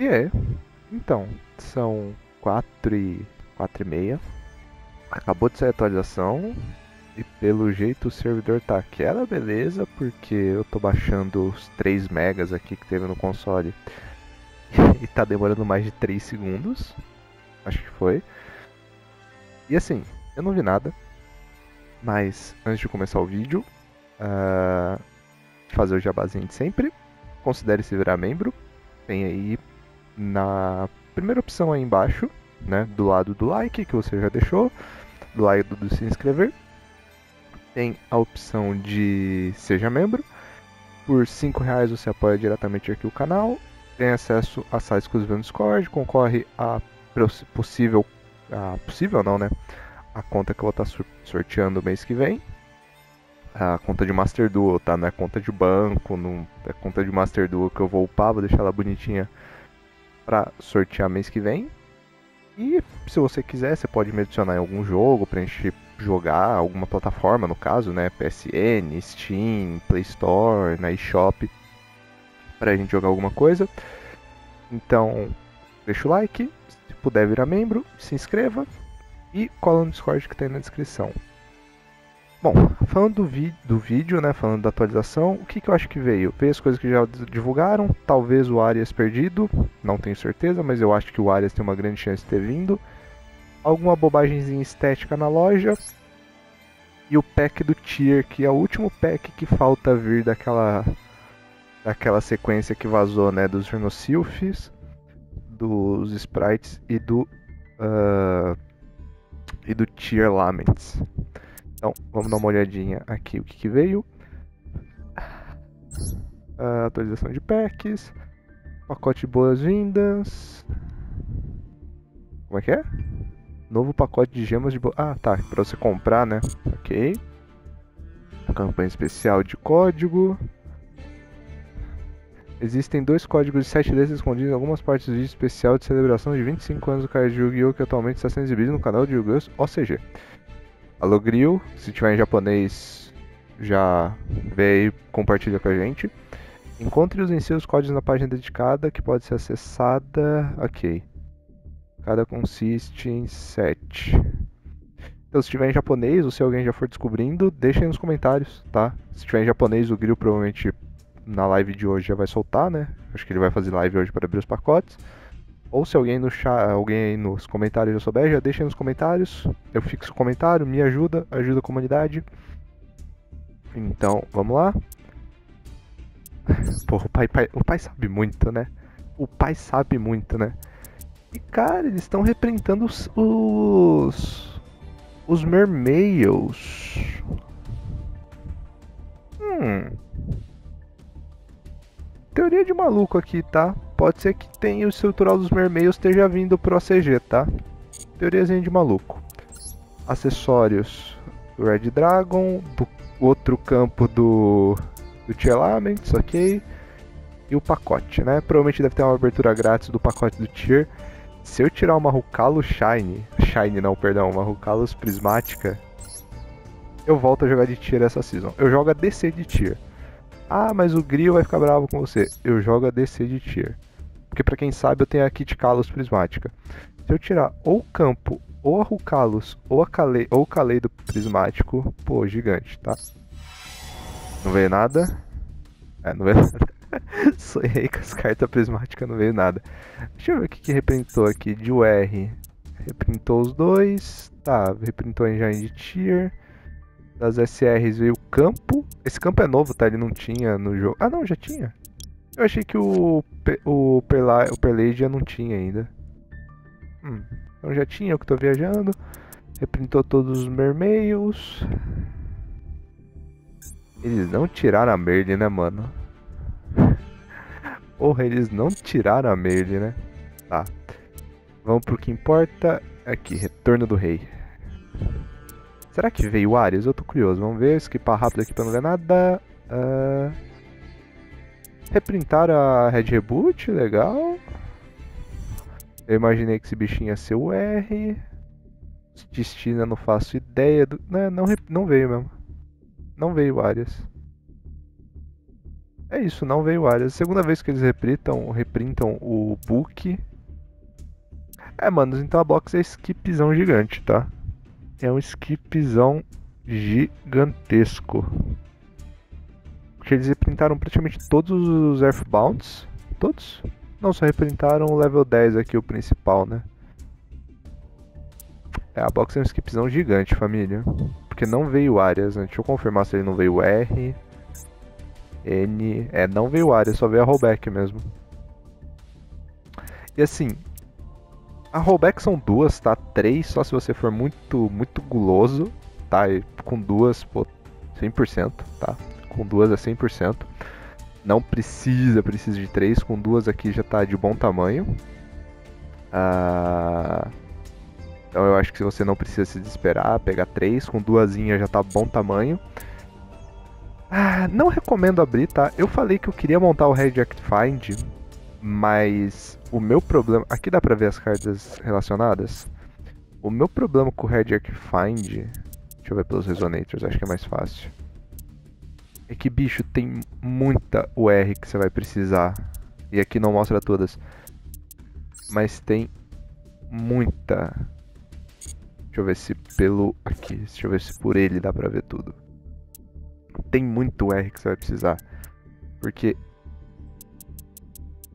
E é, então, são 4 e, 4 e meia. Acabou de sair a atualização. E pelo jeito o servidor tá aquela beleza, porque eu tô baixando os 3 megas aqui que teve no console. e tá demorando mais de 3 segundos. Acho que foi. E assim, eu não vi nada. Mas antes de começar o vídeo, uh, fazer o jabazinho de sempre. Considere se virar membro. Tem aí na primeira opção aí embaixo, né, do lado do like que você já deixou, do lado do se inscrever, tem a opção de seja membro. Por 5 reais você apoia diretamente aqui o canal, tem acesso a sites exclusivos no Discord, concorre a possível, a possível não, né, a conta que eu vou estar sorteando mês que vem. A conta de Master Duo, tá? Não é conta de banco, não é conta de Master Duo que eu vou upar, vou deixar ela bonitinha para sortear mês que vem. E se você quiser, você pode me adicionar em algum jogo pra gente jogar, alguma plataforma no caso, né? PSN, Steam, Play Store, na eShop, pra gente jogar alguma coisa. Então, deixa o like, se puder virar membro, se inscreva e cola no Discord que tem na descrição. Bom, falando do, do vídeo, né, falando da atualização, o que, que eu acho que veio? Veio as coisas que já divulgaram, talvez o Arias perdido, não tenho certeza, mas eu acho que o Arias tem uma grande chance de ter vindo. Alguma bobagemzinha estética na loja. E o pack do Tier, que é o último pack que falta vir daquela daquela sequência que vazou, né, dos Rhinosilphs, dos Sprites e do uh, e do Tier Laments. Então, vamos dar uma olhadinha aqui o que, que veio. Uh, atualização de packs. Pacote de boas-vindas. Como é que é? Novo pacote de gemas de boas... Ah, tá. Pra você comprar, né? Ok. Campanha especial de código. Existem dois códigos de 7 desses escondidos em algumas partes do vídeo especial de celebração de 25 anos do de Yu-Gi-Oh! que atualmente está sendo exibido no canal de Yu-Gi-Oh! OCG. Alô Grill, se tiver em japonês, já vê aí, compartilha com a gente. Encontre-os em seus códigos na página dedicada que pode ser acessada. Ok. Cada consiste em 7. Então, se tiver em japonês ou se alguém já for descobrindo, deixem nos comentários, tá? Se tiver em japonês, o Grill provavelmente na live de hoje já vai soltar, né? Acho que ele vai fazer live hoje para abrir os pacotes. Ou se alguém no chat, alguém nos comentários já souber, já deixa nos comentários. Eu fixo o comentário, me ajuda, ajuda a comunidade. Então, vamos lá. Porra, o pai, pai, o pai sabe muito, né? O pai sabe muito, né? E cara, eles estão reprintando os. os. os. Hum. Teoria de maluco aqui, tá? Pode ser que tenha o estrutural dos mermeios esteja vindo pro ACG, tá? Teoriazinha de maluco. Acessórios do Red Dragon, do outro campo do, do Tier Laments, ok? E o pacote, né? Provavelmente deve ter uma abertura grátis do pacote do Tier. Se eu tirar uma Rucalo Shine, Shine não, perdão, uma Rucalos Prismática, eu volto a jogar de Tier essa season. Eu jogo a DC de Tier. Ah, mas o Grill vai ficar bravo com você. Eu jogo a DC de Tier. Porque para quem sabe eu tenho a Kit Kalos prismática. Se eu tirar ou o campo, ou a Rukalos, ou a Kale, ou o Kaleido prismático, pô, gigante, tá? Não veio nada. É, não veio nada. Sonhei com as cartas prismáticas, não veio nada. Deixa eu ver o que, que reprintou aqui. De UR. Reprintou os dois. Tá, reprintou a engine de tier. Das SRs veio o campo. Esse campo é novo, tá? Ele não tinha no jogo. Ah, não, já tinha. Eu achei que o, o, Perla, o Perladia não tinha ainda. Hum, então já tinha, eu que tô viajando. Reprintou todos os mermeios. Eles não tiraram a Merle, né, mano? Porra, eles não tiraram a Merle, né? Tá. Vamos pro que importa. Aqui, Retorno do Rei. Será que veio o Ares? Eu tô curioso. Vamos ver, skipar rápido aqui pra não ver nada. Uh... Reprintaram a Red Reboot, legal. Eu imaginei que esse bichinho ia ser o R. Destina, não faço ideia do. Não, né, não, não veio mesmo. Não veio Arias. É isso, não veio áreas. Segunda vez que eles reprintam, reprintam o book. É, mano, então a box é skipzão gigante, tá? É um skipzão gigantesco. Porque eles reprintaram praticamente todos os Earthbounds. Todos? Não, só reprintaram o level 10 aqui, o principal, né? É, a box é um skipzão gigante, família. Porque não veio áreas, né? Deixa eu confirmar se ele não veio R. N. É, não veio área, só veio a rollback mesmo. E assim, a rollback são duas, tá? Três só se você for muito, muito guloso, tá? E com duas, pô, 100%, tá? Com duas é 100%. Não precisa, precisa de três. Com duas aqui já tá de bom tamanho. Ah, então eu acho que você não precisa se desesperar, pegar três. Com duas já tá bom tamanho. Ah, não recomendo abrir, tá? Eu falei que eu queria montar o Reject Find, mas o meu problema. Aqui dá pra ver as cartas relacionadas? O meu problema com o Reject Find. Deixa eu ver pelos Resonators, acho que é mais fácil. É que, bicho, tem muita UR que você vai precisar. E aqui não mostra todas. Mas tem muita. Deixa eu ver se pelo. Aqui, deixa eu ver se por ele dá pra ver tudo tem muito R que você vai precisar. Porque.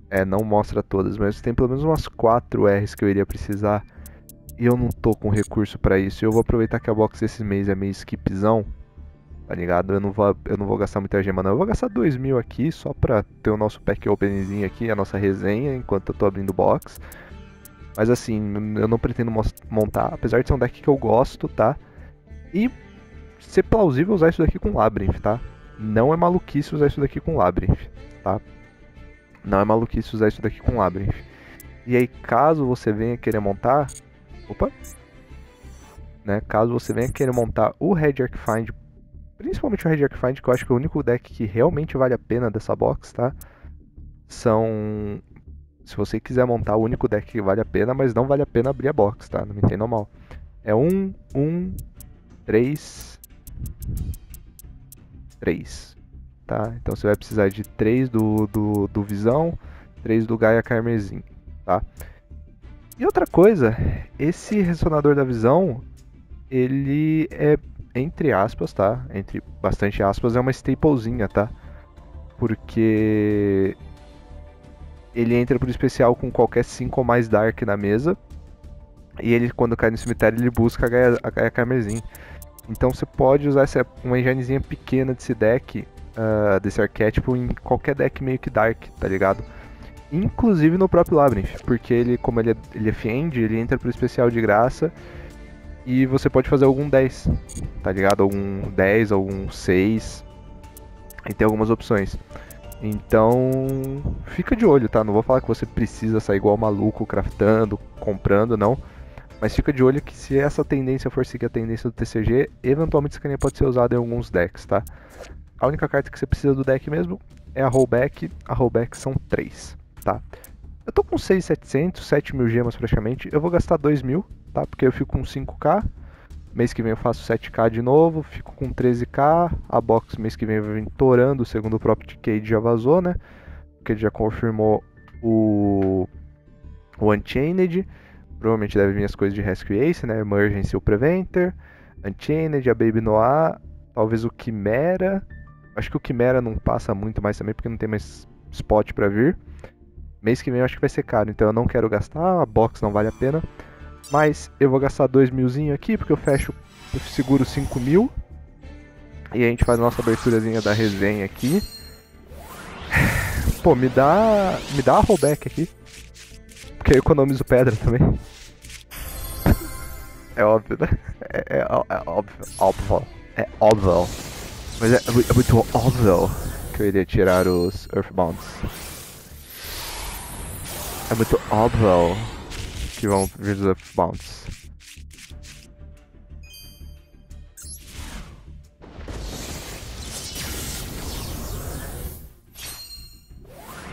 É, não mostra todas, mas tem pelo menos umas 4 R's que eu iria precisar. E eu não tô com recurso para isso. Eu vou aproveitar que a box esse mês é meio skipzão. Tá ligado? Eu não vou, eu não vou gastar muita gema não. Eu vou gastar 2 mil aqui só pra ter o nosso pack openzinho aqui, a nossa resenha, enquanto eu tô abrindo box. Mas assim, eu não pretendo montar, apesar de ser um deck que eu gosto, tá? E ser plausível usar isso daqui com Labyrinth, tá? Não é maluquice usar isso daqui com Labyrinth, tá? Não é maluquice usar isso daqui com Labyrinth. E aí, caso você venha querer montar... Opa! Né? Caso você venha querer montar o Red Arc Find, principalmente o Red Arc Find, que eu acho que é o único deck que realmente vale a pena dessa box, tá? São... Se você quiser montar o único deck que vale a pena, mas não vale a pena abrir a box, tá? Não me entendam mal. É um, um, três, 3. Tá? Então você vai precisar de 3 do, do, do Visão, 3 do Gaia Carmesim. Tá? E outra coisa, esse ressonador da visão, ele é, entre aspas, tá? Entre bastante aspas, é uma staplezinha, tá? Porque ele entra por especial com qualquer 5 ou mais Dark na mesa. E ele, quando cai no cemitério, ele busca a Gaia, a Gaia. Então você pode usar essa, uma enginezinha pequena desse deck, uh, desse arquétipo, em qualquer deck meio que Dark, tá ligado? Inclusive no próprio Labyrinth, porque ele, como ele é, ele é Fiend, ele entra pro especial de graça e você pode fazer algum 10, tá ligado? Algum 10, algum 6, e tem algumas opções. Então, fica de olho, tá? Não vou falar que você precisa sair igual maluco craftando, comprando, não. Mas fica de olho que se essa tendência for seguir a tendência do TCG, eventualmente esse caninha pode ser usado em alguns decks, tá? A única carta que você precisa do deck mesmo é a rollback. A rollback são 3, tá? Eu tô com 6,700, 7 mil gemas praticamente. Eu vou gastar 2 mil, tá? Porque eu fico com 5k. Mês que vem eu faço 7k de novo, fico com 13k. A box mês que vem vai vir torando, segundo o próprio TK já vazou, né? Porque ele já confirmou o, o Unchained. Provavelmente deve vir as coisas de Rescue Ace, né? Emergency o Preventer, Unchained, a Baby Noir, talvez o Chimera. Acho que o Chimera não passa muito mais também, porque não tem mais spot para vir. Mês que vem eu acho que vai ser caro, então eu não quero gastar, a box não vale a pena. Mas eu vou gastar 2 milzinho aqui, porque eu fecho, eu seguro 5 mil. E a gente faz a nossa aberturazinha da resenha aqui. Pô, me dá. Me dá a rollback aqui. Porque eu economizo pedra também. É óbvio, né? É, é, é óbvio, óbvio. É óbvio. Mas é, é, muito óbvio que eu iria tirar os Earthbounds. É muito óbvio que vão vir os Earthbounds.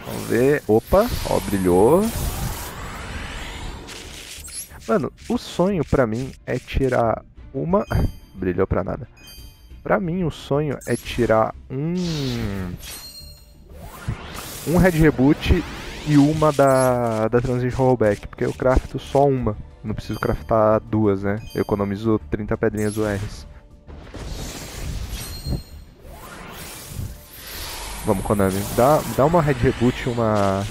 Vamos ver. Opa, ó, brilhou. Mano, o sonho para mim é tirar uma. Brilhou pra nada. Pra mim, o sonho é tirar um. um Red Reboot e uma da, da Transition Rollback, porque eu crafto só uma. Não preciso craftar duas, né? Eu economizo 30 pedrinhas URs. Vamos, Konami. Dá, dá uma Red Reboot uma...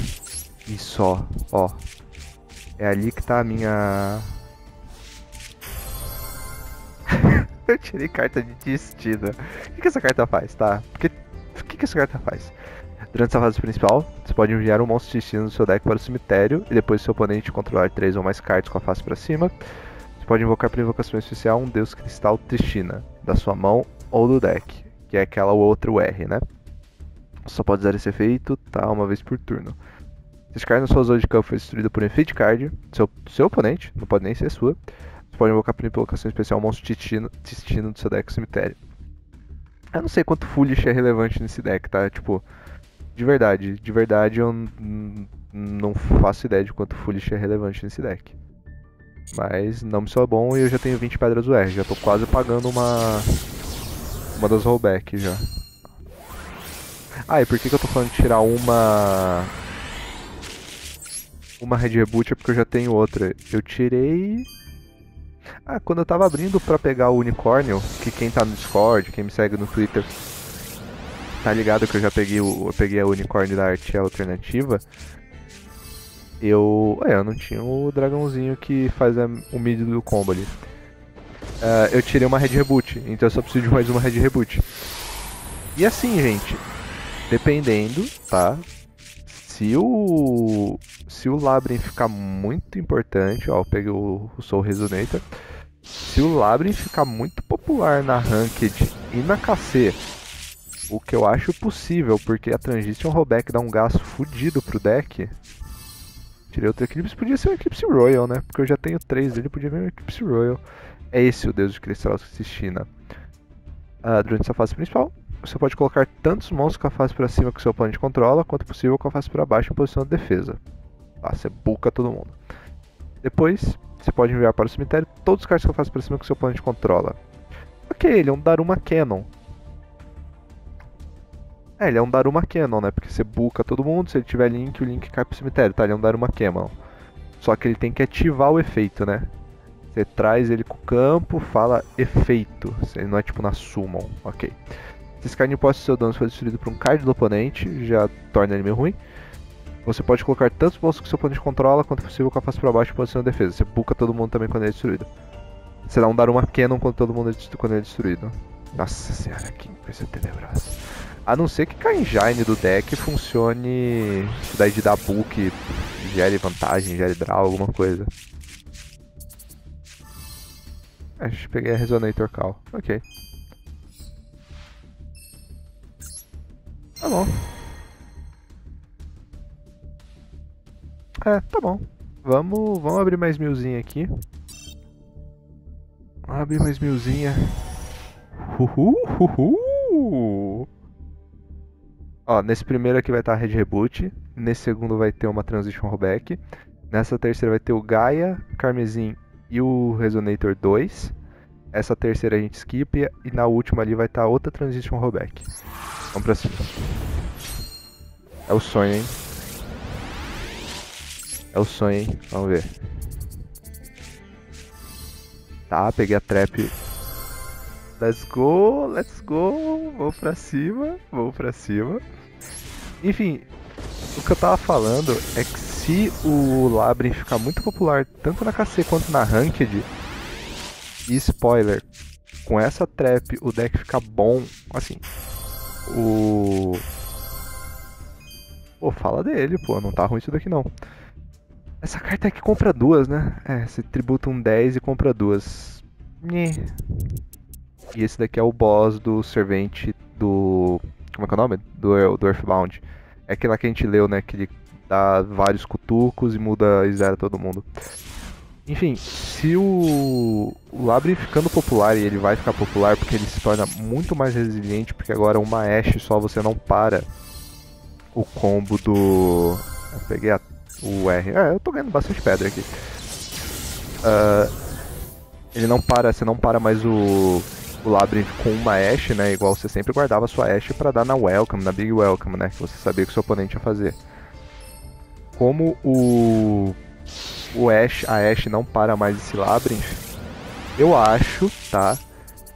E só, ó. É ali que tá a minha... eu tirei carta de destino. O que, que essa carta faz, tá? Porque... O que, que essa carta faz? Durante essa fase principal, você pode enviar um monstro de destino do seu deck para o cemitério e depois seu oponente controlar três ou mais cartas com a face para cima. Você pode invocar para invocação especial um Deus Cristal Tristina, da sua mão ou do deck, que é aquela outra R, né? Só pode usar esse efeito, tá? Uma vez por turno. Se esse card na sua zona de campo foi destruído por um efeito card, seu, seu oponente, não pode nem ser sua, você pode invocar por invocação especial um monstro destino, destino do seu deck cemitério. Eu não sei quanto Foolish é relevante nesse deck, tá? Tipo, de verdade, de verdade eu não faço ideia de quanto Foolish é relevante nesse deck. Mas não me soa bom e eu já tenho 20 pedras UR, já tô quase pagando uma uma das rollback já. Ah, e por que, que eu tô falando de tirar uma. Uma Red Reboot é porque eu já tenho outra. Eu tirei. Ah, quando eu tava abrindo pra pegar o unicórnio, que quem tá no Discord, quem me segue no Twitter, tá ligado que eu já peguei, o, eu peguei a unicórnio da arte alternativa. Eu. É, eu não tinha o dragãozinho que faz a, o mid do combo ali. Uh, eu tirei uma Red Reboot, então eu só preciso de mais uma Red Reboot. E assim, gente, Dependendo, tá? Se o se o Labyrinth ficar muito importante, ó, eu peguei o, o Soul Resonator. Se o Labyrinth ficar muito popular na Ranked e na KC, o que eu acho possível, porque a Transition Rollback dá um gasto fudido pro deck. Tirei outro Eclipse, podia ser um Eclipse Royal, né? Porque eu já tenho três dele, podia vir um Eclipse Royal. É esse o Deus de Cristal Sistina. Uh, durante essa fase principal, você pode colocar tantos monstros com a face para cima que o seu oponente controla, quanto possível com a face para baixo em posição de defesa. Tá, você buca todo mundo. Depois, você pode enviar para o cemitério todos os cards com a face para cima que o seu oponente controla. Ok, ele é um Daruma Cannon. É, ele é um Daruma Cannon, né? Porque você buca todo mundo, se ele tiver link, o link cai pro cemitério, tá? Ele é um Daruma Cannon. Só que ele tem que ativar o efeito, né? Você traz ele com o campo, fala efeito. Ele não é tipo na summon, ok. Se esse card imposto seu dano for destruído por um card do oponente, já torna ele meio ruim. Você pode colocar tantos bolsos que seu oponente controla quanto possível com a face para baixo em posição de defesa. Você buca todo mundo também quando ele é destruído. Você dá um Daruma Cannon quando todo mundo é quando ele é destruído. Nossa senhora, que coisa tenebrosa. A não ser que a engine do deck funcione. Daí de dar book, gere vantagem, gere draw, alguma coisa. Acho que peguei a Resonator Call. Ok. Tá bom. É, tá bom. Vamos, vamos abrir mais milzinha aqui. Vamos abrir mais milzinha. Uhul, uhul. Ó, nesse primeiro aqui vai estar a Red Reboot. Nesse segundo vai ter uma Transition Rollback. Nessa terceira vai ter o Gaia, Carmesim e o Resonator 2. Essa terceira a gente skip. E na última ali vai estar outra Transition Rollback. Vamos pra cima. É o sonho, hein? É o sonho, hein? Vamos ver. Tá, peguei a trap. Let's go, let's go. Vou pra cima, vou pra cima. Enfim, o que eu tava falando é que se o Labyrinth ficar muito popular tanto na KC quanto na Ranked, e spoiler, com essa trap o deck fica bom, assim, o. Pô, fala dele, pô, não tá ruim isso daqui não. Essa carta aqui compra duas, né? É, você tributa um 10 e compra duas. Nhê. E esse daqui é o boss do servente do. Como é que é o nome? Do, do Earthbound. É aquele lá que a gente leu, né? Que ele dá vários cutucos e muda e zera todo mundo. Enfim, se o, o Labyrinth ficando popular, e ele vai ficar popular porque ele se torna muito mais resiliente, porque agora uma Ashe só você não para o combo do. Eu peguei a... o R. É, eu tô ganhando bastante pedra aqui. Uh, ele não para, você não para mais o, o Labyrinth com uma Ashe, né? Igual você sempre guardava sua Ashe para dar na Welcome, na Big Welcome, né? Que você sabia que o seu oponente ia fazer. Como o, o Ashe, a Ashe não para mais esse Labyrinth, eu acho, tá?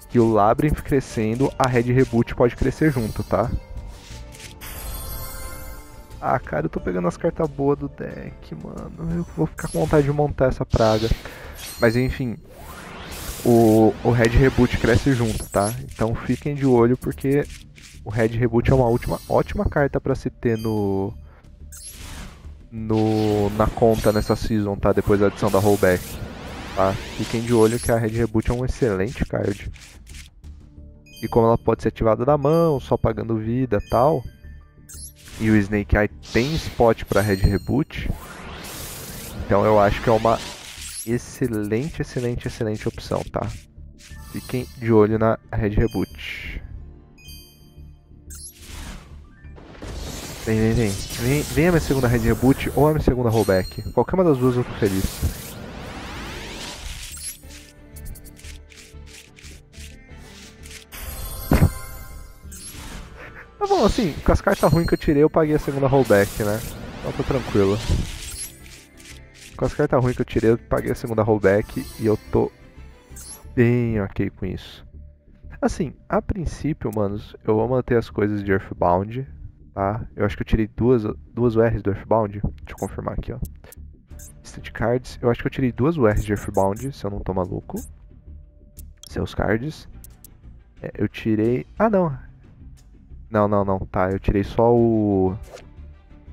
Que o Labyrinth crescendo, a Red Reboot pode crescer junto, tá? Ah, cara, eu tô pegando as cartas boas do deck, mano. Eu vou ficar com vontade de montar essa praga. Mas enfim, o, o Red Reboot cresce junto, tá? Então fiquem de olho porque o Red Reboot é uma última, ótima carta para se ter no, no na conta nessa season, tá? Depois da adição da rollback. Tá? Fiquem de olho que a Red Reboot é um excelente card. E como ela pode ser ativada da mão, só pagando vida tal, e o Snake Eye tem spot para Red Reboot, então eu acho que é uma excelente, excelente, excelente opção, tá? Fiquem de olho na Red Reboot. Vem, vem, vem. Vem, vem a minha segunda Red Reboot ou a minha segunda rollback. Qualquer uma das duas eu tô feliz. Assim, com as cartas ruins que eu tirei, eu paguei a segunda rollback, né? Então tá tranquilo. Com as cartas ruins que eu tirei, eu paguei a segunda rollback e eu tô bem ok com isso. Assim, a princípio, manos, eu vou manter as coisas de Earthbound, tá? Eu acho que eu tirei duas, duas URs do Earthbound. Deixa eu confirmar aqui, ó. Instant Cards. Eu acho que eu tirei duas URs de Earthbound, se eu não tô maluco. Seus cards. É, eu tirei... Ah, não. Não, não, não. Tá, eu tirei só o.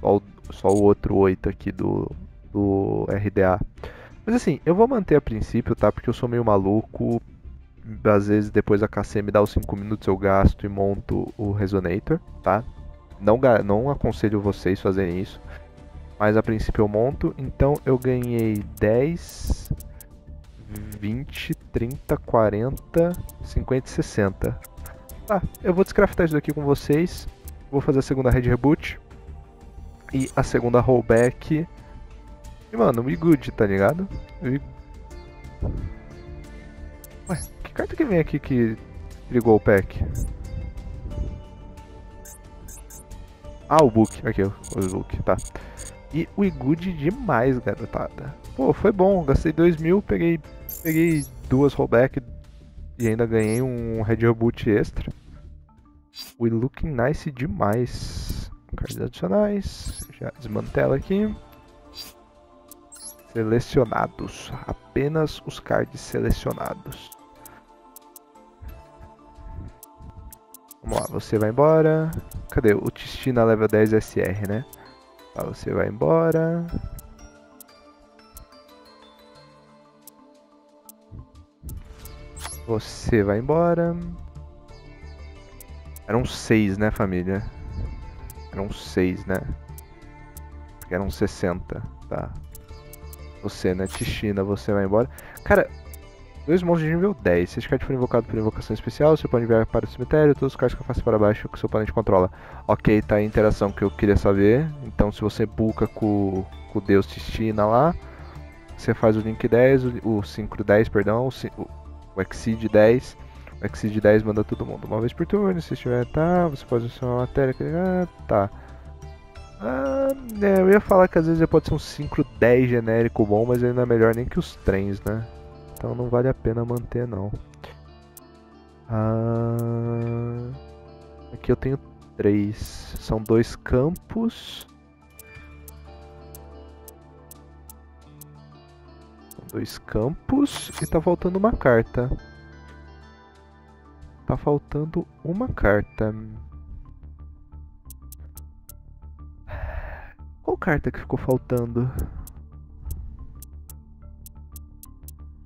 Só o, só o outro 8 aqui do, do RDA. Mas assim, eu vou manter a princípio, tá? Porque eu sou meio maluco. Às vezes depois a KC me dá os 5 minutos, eu gasto e monto o Resonator, tá? Não, não aconselho vocês fazerem isso. Mas a princípio eu monto. Então eu ganhei 10, 20, 30, 40, 50 e 60. Tá, eu vou descraftar isso daqui com vocês. Vou fazer a segunda Red Reboot. E a segunda rollback. E mano, we good, tá ligado? We... Ué, que carta que vem aqui que ligou o pack? Ah, o book. Aqui, o book, tá. E o good demais, garotada. Pô, foi bom. Gastei 2 mil, peguei, peguei duas rollback, e ainda ganhei um Red Reboot extra. We looking nice demais. Cards adicionais. Já desmantela aqui. Selecionados. Apenas os cards selecionados. Vamos lá, você vai embora. Cadê? O Tistina level 10 SR, né? Tá, você vai embora. Você vai embora. Eram seis, né, família? Eram seis, né? Porque eram 60, tá? Você, né, Tichina, você vai embora. Cara, dois monstros de nível 10. Se card for invocado por invocação especial, você pode enviar para o cemitério todos os cards que eu faço para baixo que o seu oponente controla. Ok, tá a interação que eu queria saber. Então, se você bulka com, com o Deus Tichina lá, você faz o Link 10, o, o 5 10, perdão, o, o Exceed 10. Exceed 10 manda todo mundo uma vez por turno. Se estiver, tá. Você pode usar uma matéria. Ah, tá. Ah, é, eu ia falar que às vezes pode ser um 5 10 genérico bom, mas ele não é melhor nem que os trens, né? Então não vale a pena manter, não. Ah, aqui eu tenho três. São dois campos. Dois campos e tá faltando uma carta. Tá faltando uma carta. Qual carta que ficou faltando?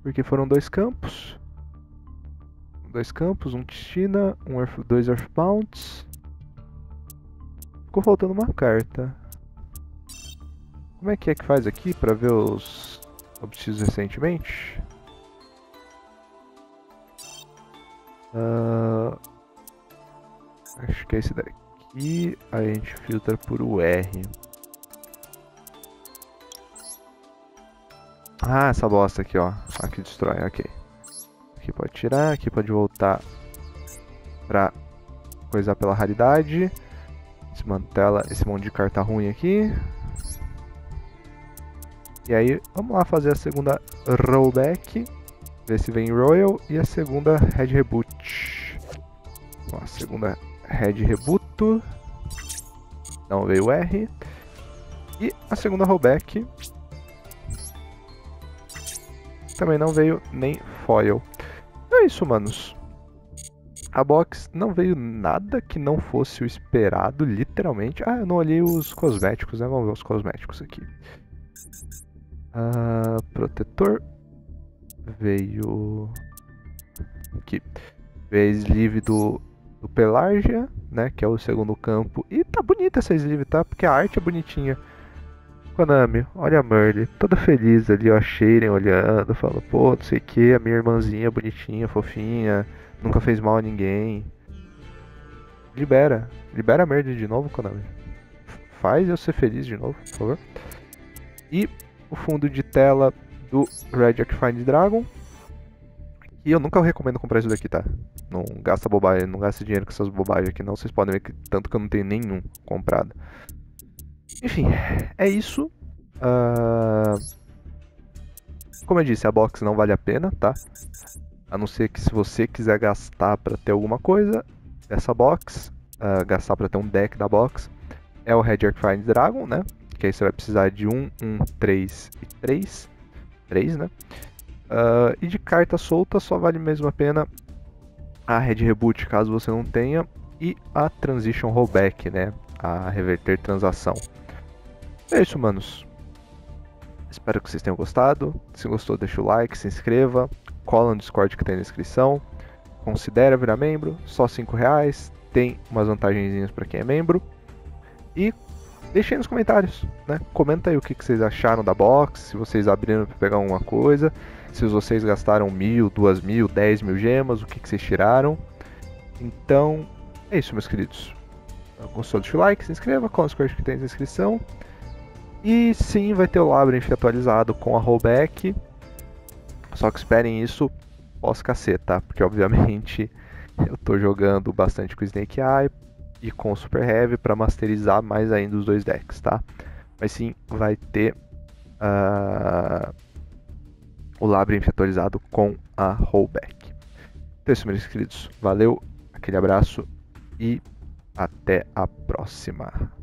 Porque foram dois campos. Dois campos, um China, um Earth, dois Earthbounds. Ficou faltando uma carta. Como é que é que faz aqui para ver os obtidos recentemente. Uh, acho que é esse daqui. Aí a gente filtra por R. Ah, essa bosta aqui, ó. Aqui destrói, ok. Aqui pode tirar, aqui pode voltar pra coisar pela raridade. Esse mantela, esse monte de carta ruim aqui. E aí, vamos lá fazer a segunda rollback. Ver se vem Royal. E a segunda Red Reboot. Bom, a segunda Red Reboot. Não veio R. E a segunda rollback. Também não veio nem foil. É isso, manos. A box não veio nada que não fosse o esperado, literalmente. Ah, eu não olhei os cosméticos, né? Vamos ver os cosméticos aqui. Uh, protetor. Veio. Aqui. A sleeve do, do Pelargia, né? Que é o segundo campo. E tá bonita essa sleeve, tá? Porque a arte é bonitinha. Konami, olha a Merle, toda feliz ali, ó, Shaden olhando, fala, pô, não sei o que, a minha irmãzinha bonitinha, fofinha, nunca fez mal a ninguém. Libera, libera a Merle de novo, Konami. Faz eu ser feliz de novo, por favor. E o fundo de tela do Red Find Dragon. E eu nunca recomendo comprar isso daqui, tá? Não gasta bobagem, não gasta dinheiro com essas bobagens aqui não. Vocês podem ver que tanto que eu não tenho nenhum comprado. Enfim, é isso. Uh... Como eu disse, a box não vale a pena, tá? A não ser que se você quiser gastar para ter alguma coisa, essa box, uh, gastar para ter um deck da box, é o Red Arcfiend Dragon, né? Que aí você vai precisar de 1, 1, 3 e 3. 3, né? Uh, e de carta solta só vale mesmo a pena a Red Reboot, caso você não tenha, e a Transition Rollback, né? A reverter transação. É isso, manos. Espero que vocês tenham gostado. Se gostou, deixa o like, se inscreva, cola no Discord que tem na descrição. Considere virar membro, só 5 reais. Tem umas vantagenzinhas para quem é membro. E deixem aí nos comentários, né? Comenta aí o que, que vocês acharam da box, se vocês abriram para pegar alguma coisa, se vocês gastaram mil, duas mil, dez mil gemas, o que, que vocês tiraram. Então, é isso, meus queridos. Gostou? Deixa o like, se inscreva, cola no Discord que tem na descrição. E sim, vai ter o Labyrinth atualizado com a rollback. Só que esperem isso pós-caceta, tá? Porque obviamente eu tô jogando bastante com Snake Eye e com Super Heavy para masterizar mais ainda os dois decks, tá? Mas sim, vai ter uh, o Labyrinth atualizado com a rollback. Então é isso, meus queridos. Valeu, aquele abraço e até a próxima.